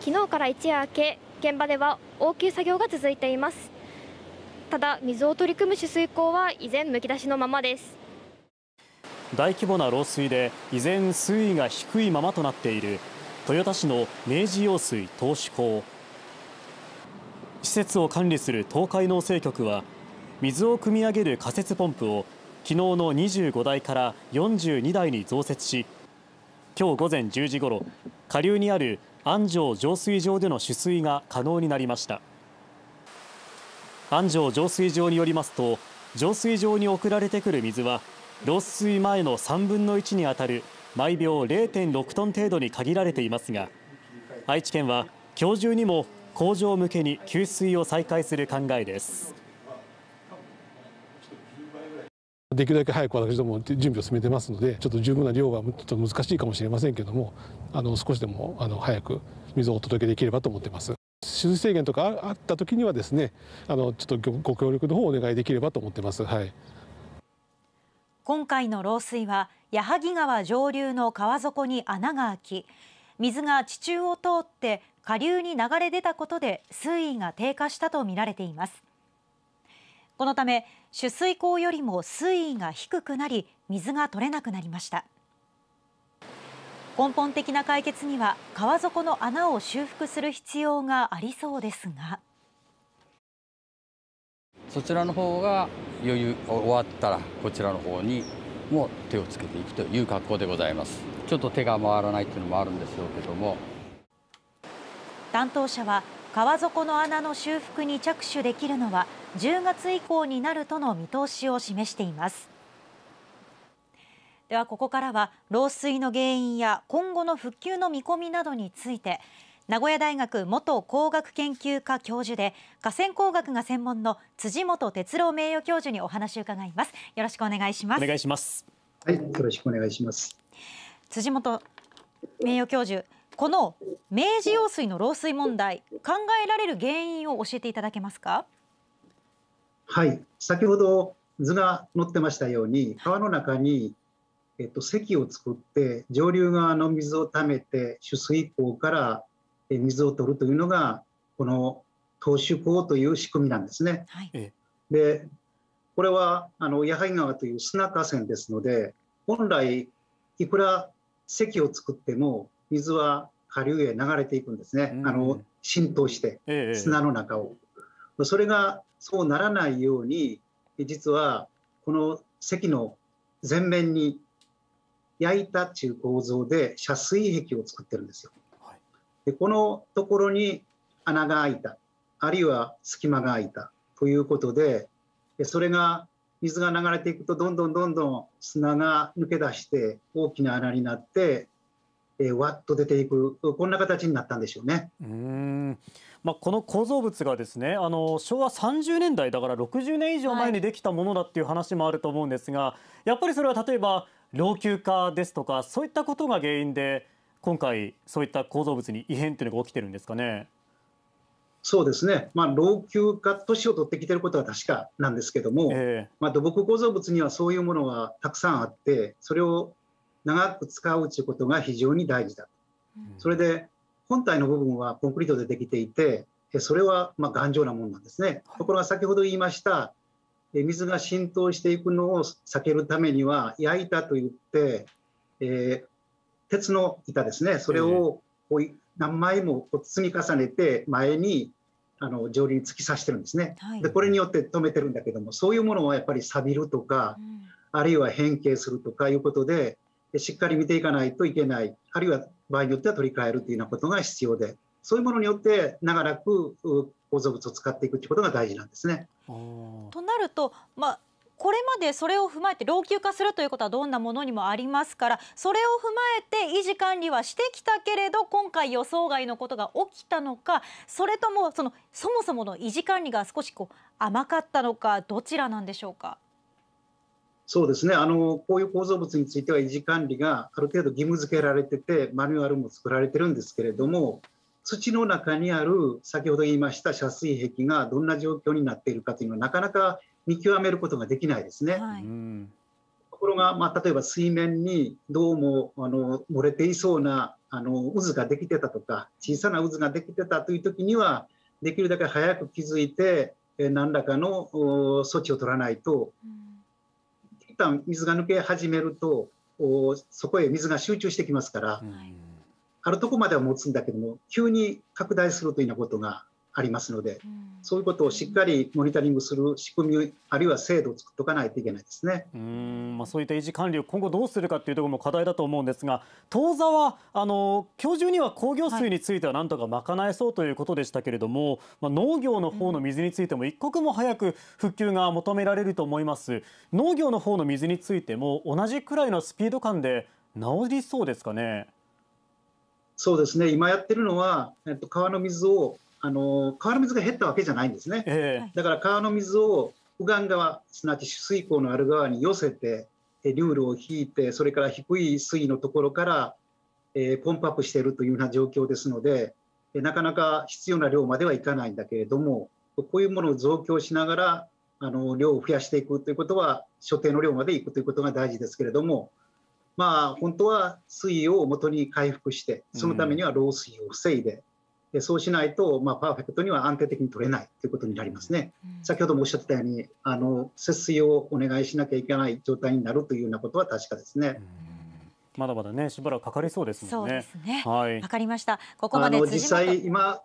昨日から一夜明け現場では応急作業が続いています。ただ水を取り組む取水口は依然むき出しのままです。大規模な漏水で依然水位が低いままとなっている。豊田市の明治用水投手口。施設を管理する東海農政局は水を汲み上げる仮設ポンプを昨日の25台から42台に増設し今日午前10時ごろ下流にある安城浄水場での取水が可能になりました。安城浄水場によりますと浄水場に送られてくる水は漏水前の3分の1にあたる毎秒0.6トン程度に限られていますが愛知県は今日中にも工場向けに給水を再開する考えです。できるだけ早く私ども準備を進めてますのでちょっと十分な量がちょっと難しいかもしれませんけどもあの少しでもあの早く水をお届けできればと思ってます。取水制限とかあった時にはですねあのちょっとご協力の方をお願いできればと思ってます。はい。今回の漏水は矢作川上流の川底に穴が開き水が地中を通って下流に流れ出たことで水位が低下したとみられています。このため取水口よりも水位が低くなり水が取れなくなりました。根本的な解決には川底の穴を修復する必要がありそうですが。そちらの方が余裕終わったらこちらの方にも手をつけていくという格好でございます。ちょっと手が回らないというのもあるんでしょうけども。担当者は川底の穴の修復に着手できるのは10月以降になるとの見通しを示しています。ではここからは漏水の原因や今後の復旧の見込みなどについて名古屋大学元工学研究科教授で河川工学が専門の辻本哲郎名誉教授にお話を伺います。よろしくお願いします。お願いします。はいよろしくお願いします。辻本名誉教授この明治用水の漏水問題考えられる原因を教えていただけますか？はい。先ほど図が載ってましたように川の中に、えっと、堰を作って上流側の水を溜めて取水口から水を取るというのがこの投手口という仕組みなんですね。はい、でこれはあの矢作川という砂河川ですので本来いくら堰を作っても水は下流へ流れていくんですね、うん、あの浸透して砂の中を、ええ、それがそうならないように実はこの堰の前面に焼いたっていう構造で遮水壁を作ってるんですよ。はい、でこのところに穴が開いた。あるいは隙間が開いた。ということでそれが水が流れていくとどんどんどんどん砂が抜け出して大きな穴になってえー、わっと出ていくこんな形になったんでしょうね。うんまあ、この構造物がですねあの昭和30年代だから60年以上前にできたものだっていう話もあると思うんですが、はい、やっぱりそれは例えば老朽化ですとかそういったことが原因で今回そういった構造物に異変っていうのが起きてるんですかね。そうですね、まあ、老朽化、年を取ってきてることは確かなんですけども、えー、まあ、土木構造物にはそういうものがたくさんあって、それを長く使うということが非常に大事だと。それで本体の部分はコンクリートでできていてそれはま頑丈なものなんですね。ところが先ほど言いました水が浸透していくのを避けるためには矢板といって、えー、鉄の板ですね。それを何枚も積み重ねて前にあの上流に突き刺してるんですね、はい、でこれによって止めてるんだけどもそういうものはやっぱり錆びるとか、うん、あるいは変形するとかいうことでしっかり見ていかないといけない、あるいは場合によっては取り替えるというようなことが必要で、そういうものによって長らく構造物を使っていくということが大事なんですね。となると、まあ、これまでそれを踏まえて老朽化するということはどんなものにもありますからそれを踏まえて維持管理はしてきたけれど今回予想外のことが起きたのかそれともそのそもそもの維持管理が少しこう甘かったのかどちらなんでしょうか？そうですね。あのこういう構造物については維持管理がある程度義務付けられててマニュアルも作られてるんですけれども土の中にある先ほど言いました遮水壁がどんな状況になっているかというのはなかなか見極めることができないですね。はい、ところが、まあ、例えば水面にどうもあの漏れていそうなあの渦ができてたとか小さな渦ができてたという時にはできるだけ早く気づいて何らかの措置を取らないと一旦水が抜け始めるとそこへ水が集中してきますから、あるとこまでは持つんだけども急に拡大するというようなことがありますので、そういうことをしっかりモニタリングする仕組みあるいは制度を作っておかないといけないですね。うん。まあ、そういった維持管理を今後どうするかというところも課題だと思うんですが当座はあの今日中には工業水についてはなんとか賄えそうということでしたけれども、はい、まあ、農業の方の水についても一刻も早く復旧が求められると思います。農業の方の水についても同じくらいのスピード感で治りそうですかね？そうですね。今やってるのは、えっと、川の水をあの川の水が減ったわけじゃないんですね、えー、だから川の水を右岸側すなわち取水口のある側に寄せてルールを引いてそれから低い水位のところから、えー、ポンプアップしているというような状況ですのでなかなか必要な量まではいかないんだけれどもこういうものを増強しながらあの量を増やしていくということは所定の量までいくということが大事ですけれどもまあ本当は水位を元に回復してそのためには漏水を防いで、でそうしないと、まあ、パーフェクトには安定的に取れないということになりますね。うん、先ほどもおっしゃってたようにあの節水をお願いしなきゃいけない状態になるというようなことは確かですね。まだまだねしばらくかかりそうですもんね。そうですね。はい。わかりました。ここまで実際今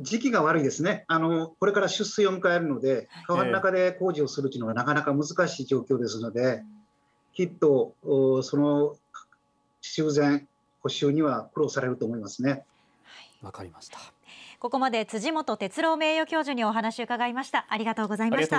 時期が悪いですね。あのこれから出水を迎えるので、川の中で工事をするというのはなかなか難しい状況ですので、きっとその修繕補修には苦労されると思いますね。わかりました。ここまで辻本哲郎名誉教授にお話を伺いました。ありがとうございました。